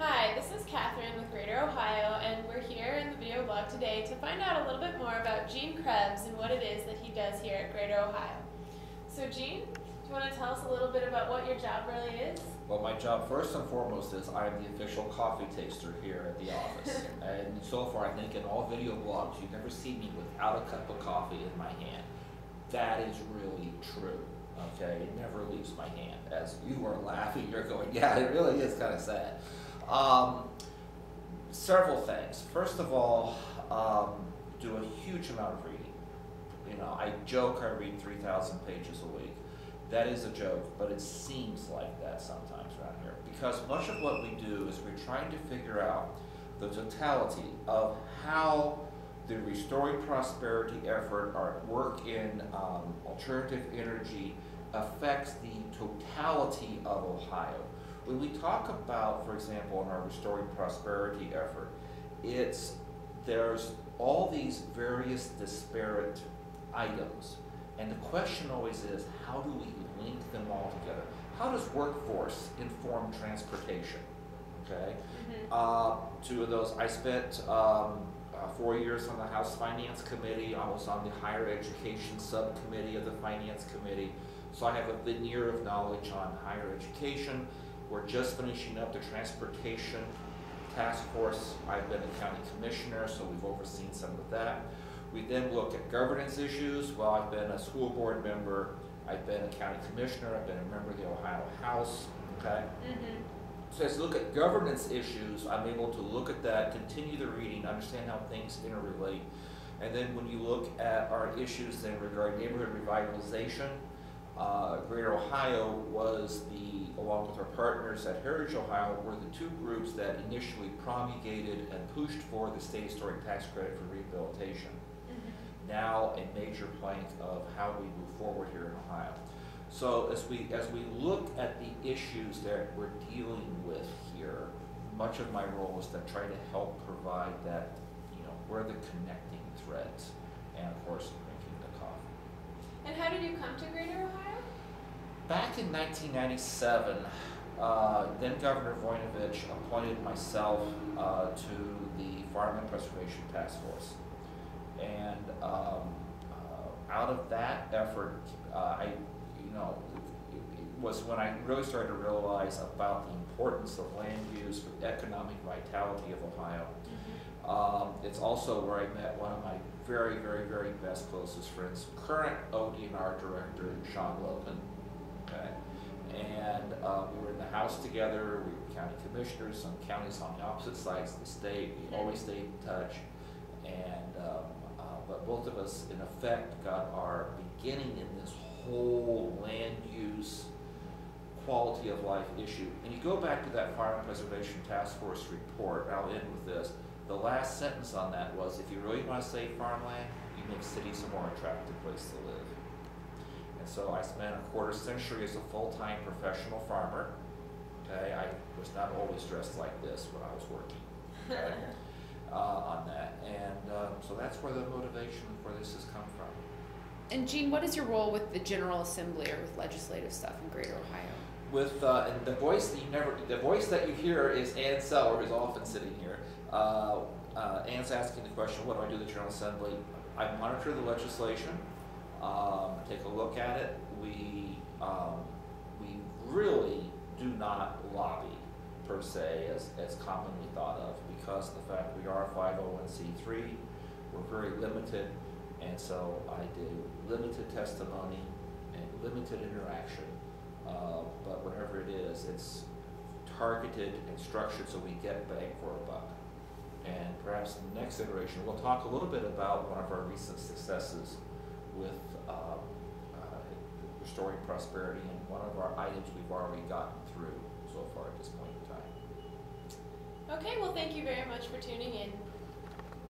Hi, this is Catherine with Greater Ohio, and we're here in the video blog today to find out a little bit more about Gene Krebs and what it is that he does here at Greater Ohio. So, Gene, do you want to tell us a little bit about what your job really is? Well, my job first and foremost is I'm the official coffee taster here at the office. and so far, I think in all video blogs, you've never seen me without a cup of coffee in my hand. That is really true. Okay, it never leaves my hand. As you are laughing, you're going, yeah, it really is kind of sad. Um, several things. First of all, um, do a huge amount of reading. You know, I joke I read 3,000 pages a week. That is a joke, but it seems like that sometimes around here. Because much of what we do is we're trying to figure out the totality of how the Restoring Prosperity effort, our work in um, alternative energy, affects the totality of Ohio. When we talk about, for example, in our Restoring Prosperity effort, it's there's all these various disparate items. And the question always is, how do we link them all together? How does workforce inform transportation? Okay. Mm-hmm. Uh, two of those, I spent um, uh, four years on the House Finance Committee. I was on the Higher Education Subcommittee of the Finance Committee. So I have a veneer of knowledge on higher education. We're just finishing up the transportation task force. I've been a county commissioner, so we've overseen some of that. We then look at governance issues. Well, I've been a school board member. I've been a county commissioner. I've been a member of the Ohio House. Okay. Mm-hmm. So as you look at governance issues, I'm able to look at that, continue the reading, understand how things interrelate. And then when you look at our issues then regarding neighborhood revitalization, uh, Greater Ohio was the, along with our partners at Heritage Ohio, were the two groups that initially promulgated and pushed for the state historic tax credit for rehabilitation. Mm-hmm. Now a major plank of how we move forward here in Ohio. So as we as we look at the issues that we're dealing with here, much of my role is to try to help provide that, you know, where the connecting threads, and of course drinking the coffee. And how did you come to Greater Ohio? Back in 1997, uh, then Governor Voinovich appointed myself uh, to the Farmland Preservation Task Force. And um, uh, out of that effort, uh, I, you know, it, it was when I really started to realize about the importance of land use for the economic vitality of Ohio. Um, it's also where I met one of my very, very, very best closest friends, current ODNR director, Sean Logan. Okay. And uh, we were in the house together, we were county commissioners, some counties on the opposite sides of the state, we always stayed in touch. And, um, uh, but both of us, in effect, got our beginning in this whole land use quality of life issue. And you go back to that Farmland Preservation Task Force report, I'll end with this. The last sentence on that was, if you really want to save farmland, you make cities a more attractive place to live. And so I spent a quarter century as a full-time professional farmer. Okay, I was not always dressed like this when I was working. Okay, uh, on that, and um, so that's where the motivation for this has come from. And Gene, what is your role with the General Assembly or with legislative stuff in Greater Ohio? With uh, and the voice that you never the voice that you hear is Ann Seller, who's often sitting here. Uh, uh, Ann's asking the question, "What do I do the General Assembly?" I monitor the legislation, um, take a look at it. We um, we really do not lobby per se as, as commonly thought of because of the fact we are a 501c3. We're very limited, and so I do limited testimony and limited interaction. Uh, but whatever it is, it's targeted and structured so we get bang for a buck. And perhaps in the next iteration, we'll talk a little bit about one of our recent successes with um, uh, restoring prosperity and one of our items we've already gotten through so far at this point in time. Okay, well, thank you very much for tuning in.